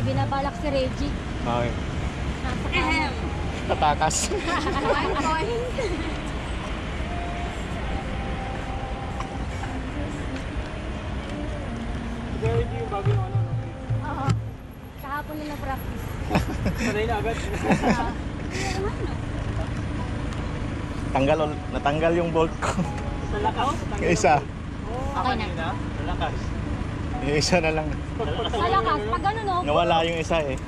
binabalak si Reggie. Okay. Nasa kama. Tatakas. Coin. Pero hindi yung bago yung ano, no? Oo. Kahapon na na-practice. Sanay na agad. Tanggal, natanggal yung bolt ko. Sa lakas. Isa. Okay na. Sa lakas. Yung isa na lang. Sa lakas, pag ano no, Nawala yung isa eh.